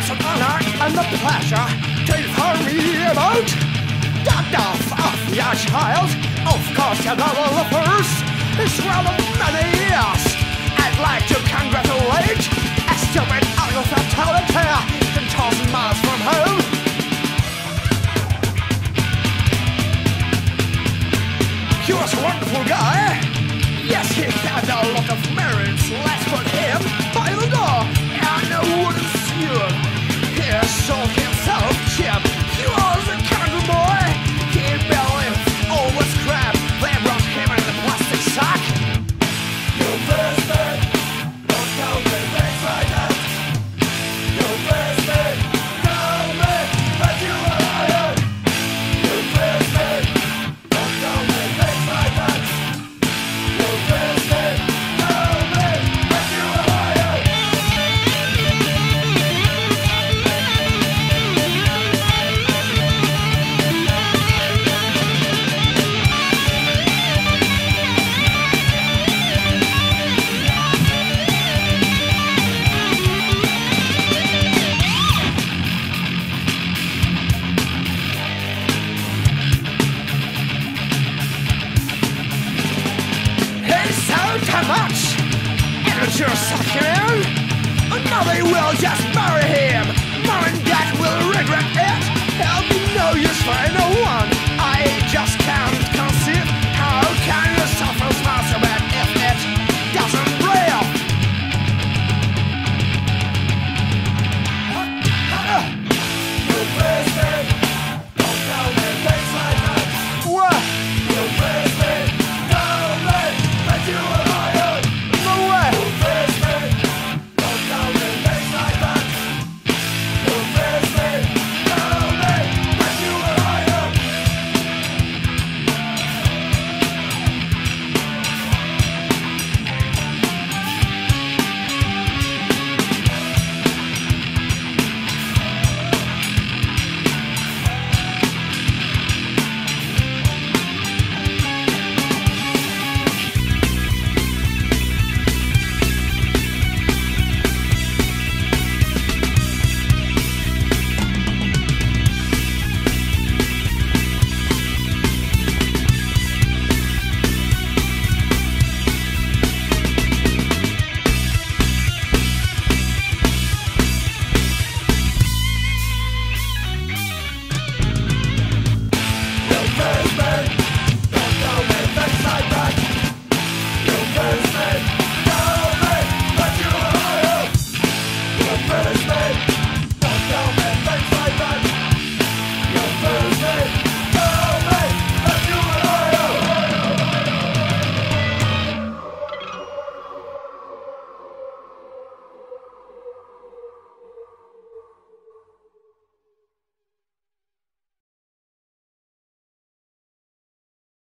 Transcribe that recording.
It's an honor and a pleasure to inform me about the death of your child. Of course, another of hers is one of many years. is sold himself cheap. that much. Immature sucking. they will just bury him. Christmas.